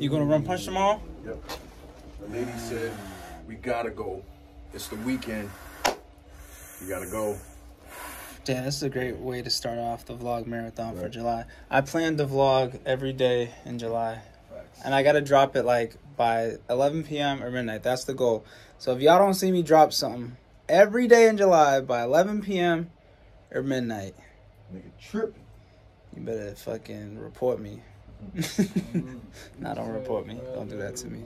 You gonna run punch tomorrow? Yep. The lady said we gotta go. It's the weekend. We gotta go. Damn, this is a great way to start off the vlog marathon for July. I plan to vlog every day in July. And I gotta drop it like by 11 p.m. or midnight. That's the goal. So if y'all don't see me drop something every day in July by 11 p.m. or midnight, Nigga tripping. you better fucking report me. Mm-hmm. nah, don't report me. Uh, don't do that to me.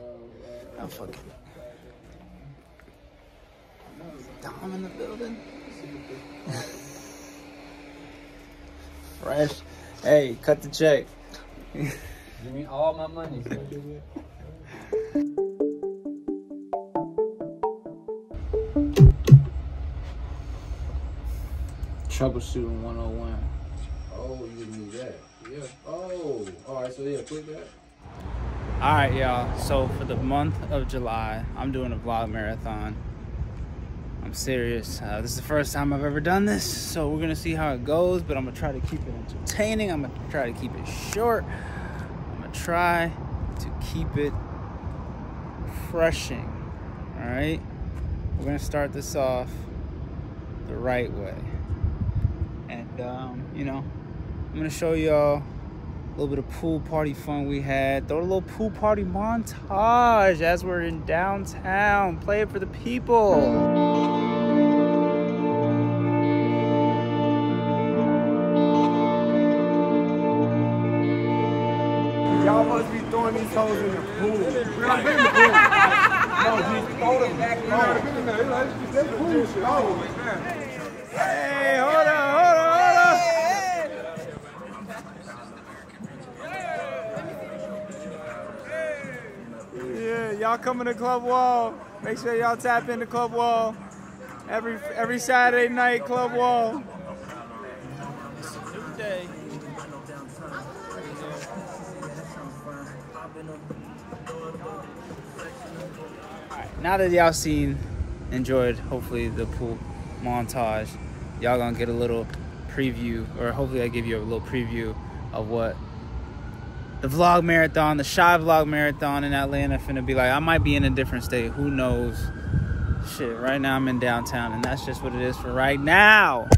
I'm fucking. Dom in the building. Fresh. Hey, cut the check. Give me all my money. Troubleshooting 101. Oh, you need that. Yeah. Oh. All right. So yeah, click that. All right, y'all. So for the month of July, I'm doing a vlog marathon. I'm serious. Uh, this is the first time I've ever done this, so we're gonna see how it goes. But I'm gonna try to keep it entertaining. I'm gonna try to keep it short. I'm gonna try to keep it refreshing. All right. We're gonna start this off the right way, and um, you know, I'm gonna show y'all a little bit of pool party fun we had. Throw a little pool party montage as we're in downtown. Play it for the people. Y'all must be throwing these hoes in the pool. We're not in the pool. No, just throw them back home. That pool shit over, man. Hey, hold on, hold on, y'all coming to Club Wall. Make sure y'all tap into Club Wall. Every every Saturday night, Club Wall. It's a new day. Now that y'all seen, enjoyed, hopefully the pool montage, y'all gonna get a little preview, or hopefully I give you a little preview of what the vlog marathon, the Shi vlog marathon in Atlanta finna be like. I might be in a different state, who knows? Shit, right now I'm in downtown, and that's just what it is for right now.